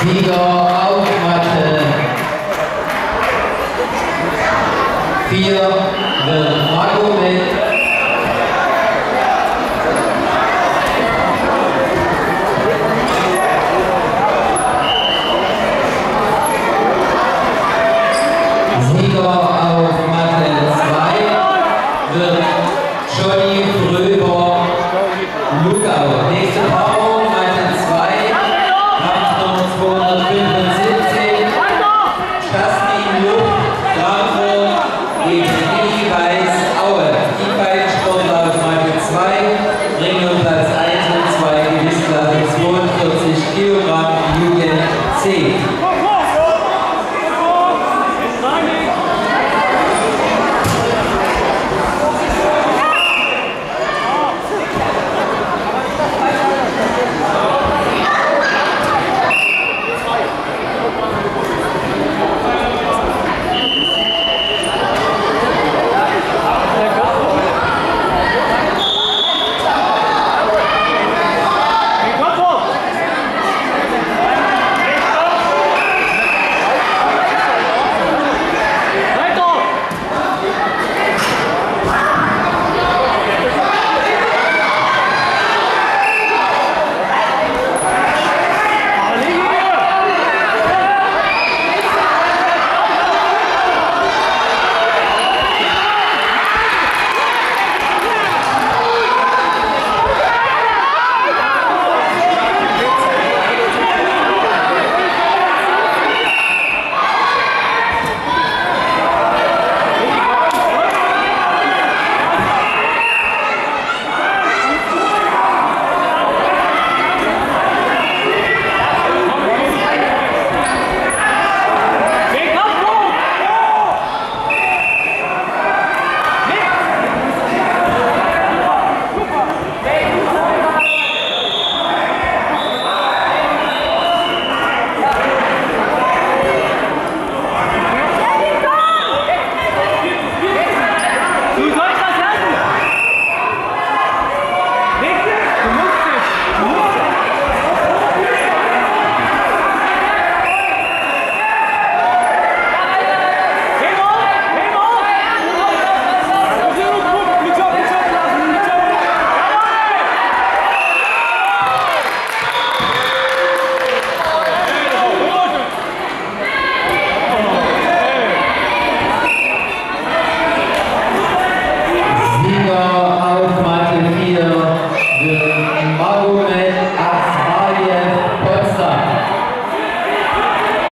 Sieger auf Matte 4 wird Magomed Mauro